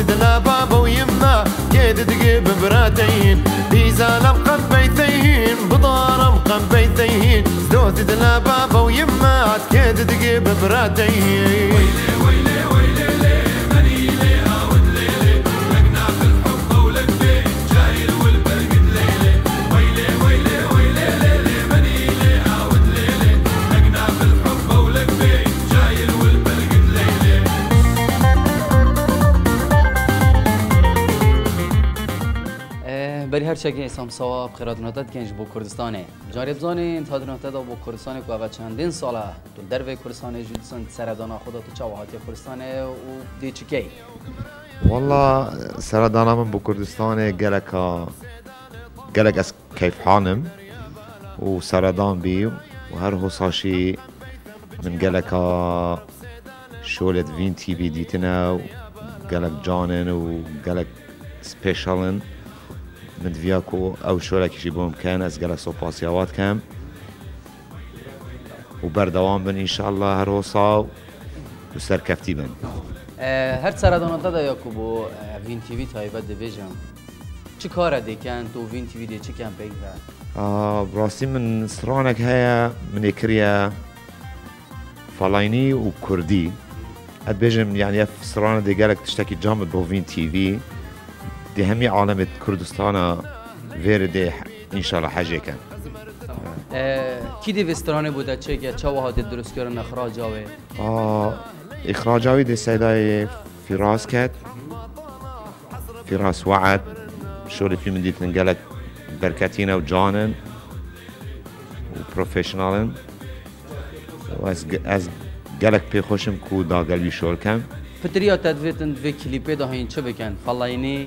تدلا بابا ويما كيد دقيب براتين. بيزال مقم بيتين بضار مقم بيتين. زدوت دلا بابا ويما كيد دقيب براتين. بری هر چگه اسام صواب خیرات کنج بو کردستانه جاری بزانین تا نوتت بو کردستانه که اول چندین ساله. تو در وی کردستانه جودسن سردانا خدا تو چه وحاتی کردستانه و دی چکی والله سردانا من بكردستان قالك قالك أس كيف حانم وسردان بي وهر هو صاشي من قالك شولة فين تي في ديتنا وقالك جانن وقالك سبيشالن من من دفياكو أو شولك يجيبوهم كان سو باسياوات كام وبر دوام بن إن شاء الله هروصا وسر كفتي بن. أه، هر سر دانتا دا یاکوبو أه، وین تیوی تایبت دویجم چی کار دیکن تو وین تیوی دی چی کم بگیر آه، براستی من سرانک هیا من اکریا فلاینی و کردی. اد بجم یعنی دي قالك تشتكي جامد بو وین في همي عالم كردستان ح- ان شاء الله حاجة كان کی دی وسترانه بوده؟ چه که چه وحاتی درست کردن؟ اخراج آوه آه اخراجاوي دي سيداي فراس كات فراس وعد. شغل في من ديت قالك بركاتينا وجانن وبروفيشنالن واز از قالك بي خوشم كو دا قلبي شغل كم پتریا تدویتن دوی کلیپه دا هین چه بکن؟ فلاینی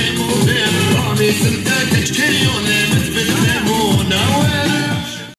Promise wiem, powiedz, że tak